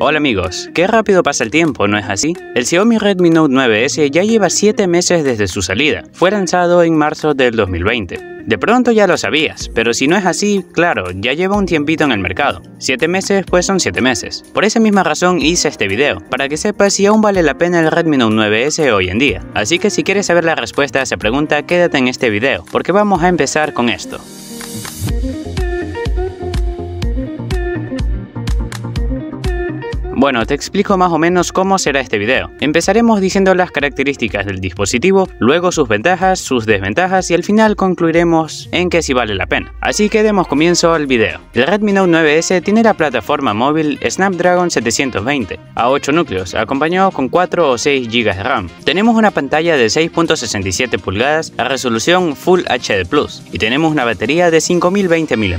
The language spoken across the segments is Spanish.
Hola amigos, qué rápido pasa el tiempo, ¿no es así? El Xiaomi Redmi Note 9S ya lleva 7 meses desde su salida, fue lanzado en marzo del 2020. De pronto ya lo sabías, pero si no es así, claro, ya lleva un tiempito en el mercado. 7 meses pues son 7 meses. Por esa misma razón hice este video, para que sepas si aún vale la pena el Redmi Note 9S hoy en día. Así que si quieres saber la respuesta a esa pregunta, quédate en este video, porque vamos a empezar con esto. Bueno, te explico más o menos cómo será este video. Empezaremos diciendo las características del dispositivo, luego sus ventajas, sus desventajas y al final concluiremos en que si vale la pena. Así que demos comienzo al video. El Redmi Note 9S tiene la plataforma móvil Snapdragon 720 a 8 núcleos, acompañado con 4 o 6 GB de RAM. Tenemos una pantalla de 6.67 pulgadas a resolución Full HD Plus y tenemos una batería de 5020 mAh,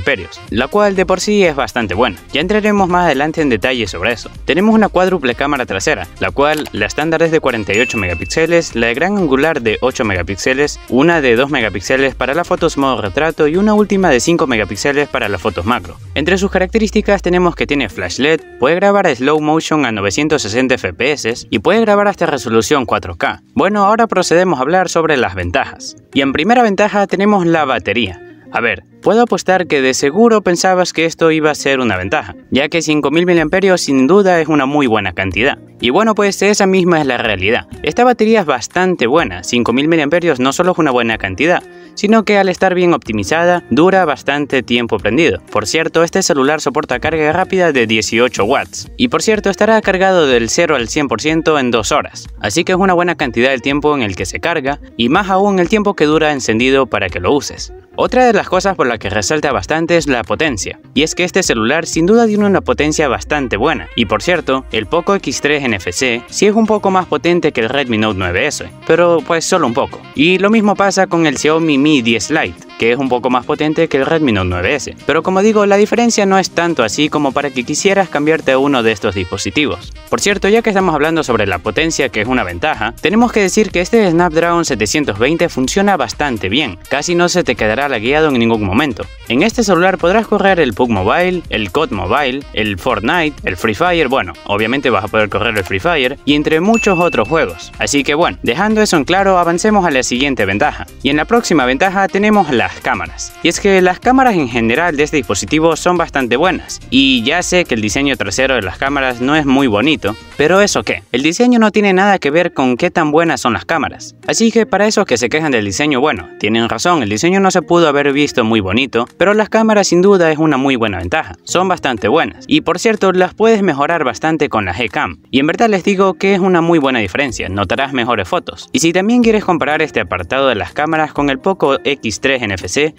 la cual de por sí es bastante buena. Ya entraremos más adelante en detalle sobre eso tenemos una cuádruple cámara trasera, la cual la estándar es de 48 megapíxeles, la de gran angular de 8 megapíxeles, una de 2 megapíxeles para las fotos modo retrato y una última de 5 megapíxeles para las fotos macro. Entre sus características tenemos que tiene flash LED, puede grabar a slow motion a 960 fps y puede grabar hasta resolución 4K. Bueno, ahora procedemos a hablar sobre las ventajas. Y en primera ventaja tenemos la batería. A ver, Puedo apostar que de seguro pensabas que esto iba a ser una ventaja, ya que 5000 mAh sin duda es una muy buena cantidad. Y bueno, pues esa misma es la realidad. Esta batería es bastante buena, 5000 mAh no solo es una buena cantidad, sino que al estar bien optimizada, dura bastante tiempo prendido. Por cierto, este celular soporta carga rápida de 18 watts. Y por cierto, estará cargado del 0 al 100% en 2 horas. Así que es una buena cantidad el tiempo en el que se carga, y más aún el tiempo que dura encendido para que lo uses. Otra de las cosas por la que resalta bastante es la potencia, y es que este celular sin duda tiene una potencia bastante buena, y por cierto, el Poco X3 NFC sí es un poco más potente que el Redmi Note 9S, pero pues solo un poco. Y lo mismo pasa con el Xiaomi Mi 10 Lite, que es un poco más potente que el Redmi Note 9S. Pero como digo, la diferencia no es tanto así como para que quisieras cambiarte a uno de estos dispositivos. Por cierto, ya que estamos hablando sobre la potencia, que es una ventaja, tenemos que decir que este Snapdragon 720 funciona bastante bien, casi no se te quedará lagueado en ningún momento. En este celular podrás correr el PUG Mobile, el COD Mobile, el Fortnite, el Free Fire, bueno, obviamente vas a poder correr el Free Fire, y entre muchos otros juegos. Así que bueno, dejando eso en claro, avancemos a la siguiente ventaja. Y en la próxima ventaja tenemos la cámaras. Y es que las cámaras en general de este dispositivo son bastante buenas. Y ya sé que el diseño trasero de las cámaras no es muy bonito, pero eso qué, el diseño no tiene nada que ver con qué tan buenas son las cámaras. Así que para esos que se quejan del diseño, bueno, tienen razón, el diseño no se pudo haber visto muy bonito, pero las cámaras sin duda es una muy buena ventaja. Son bastante buenas. Y por cierto, las puedes mejorar bastante con la G-Cam. Y en verdad les digo que es una muy buena diferencia, notarás mejores fotos. Y si también quieres comparar este apartado de las cámaras con el Poco X3 en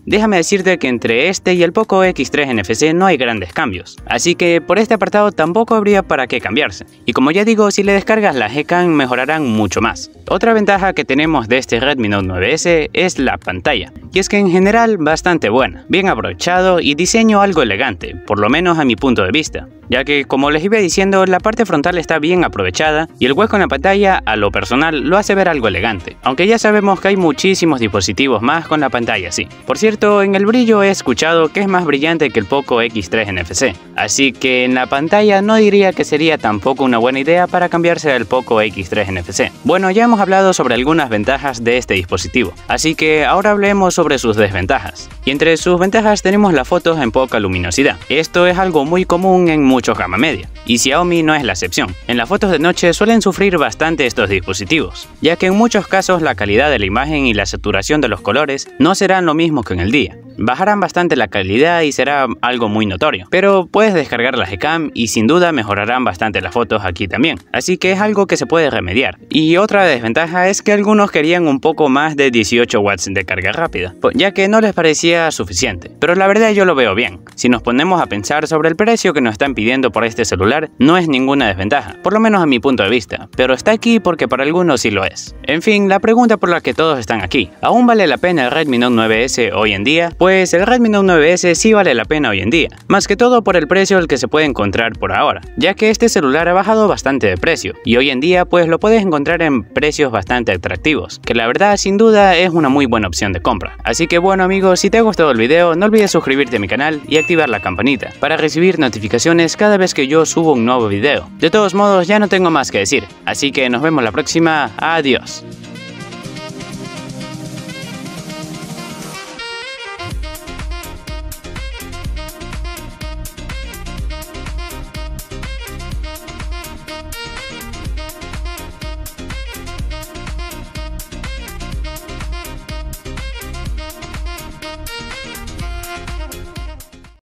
Déjame decirte que entre este y el Poco X3 NFC no hay grandes cambios, así que por este apartado tampoco habría para qué cambiarse. Y como ya digo, si le descargas la Gcam mejorarán mucho más. Otra ventaja que tenemos de este Redmi Note 9S es la pantalla, y es que en general bastante buena, bien aprovechado y diseño algo elegante, por lo menos a mi punto de vista ya que como les iba diciendo, la parte frontal está bien aprovechada y el hueco en la pantalla a lo personal lo hace ver algo elegante, aunque ya sabemos que hay muchísimos dispositivos más con la pantalla así. Por cierto, en el brillo he escuchado que es más brillante que el Poco X3 NFC, así que en la pantalla no diría que sería tampoco una buena idea para cambiarse al Poco X3 NFC. Bueno, ya hemos hablado sobre algunas ventajas de este dispositivo, así que ahora hablemos sobre sus desventajas. Y entre sus ventajas tenemos las fotos en poca luminosidad. Esto es algo muy común en muchos gama media, y Xiaomi no es la excepción. En las fotos de noche suelen sufrir bastante estos dispositivos, ya que en muchos casos la calidad de la imagen y la saturación de los colores no serán lo mismo que en el día bajarán bastante la calidad y será algo muy notorio. Pero puedes descargar la Gcam y sin duda mejorarán bastante las fotos aquí también, así que es algo que se puede remediar. Y otra desventaja es que algunos querían un poco más de 18 watts de carga rápida, ya que no les parecía suficiente. Pero la verdad yo lo veo bien. Si nos ponemos a pensar sobre el precio que nos están pidiendo por este celular, no es ninguna desventaja, por lo menos a mi punto de vista, pero está aquí porque para algunos sí lo es. En fin, la pregunta por la que todos están aquí, ¿aún vale la pena el Redmi Note 9S hoy en día? Pues el Redmi Note 9S sí vale la pena hoy en día, más que todo por el precio al que se puede encontrar por ahora, ya que este celular ha bajado bastante de precio, y hoy en día pues lo puedes encontrar en precios bastante atractivos, que la verdad sin duda es una muy buena opción de compra. Así que bueno amigos, si te ha gustado el video no olvides suscribirte a mi canal y activar la campanita, para recibir notificaciones cada vez que yo subo un nuevo video. De todos modos ya no tengo más que decir, así que nos vemos la próxima, adiós.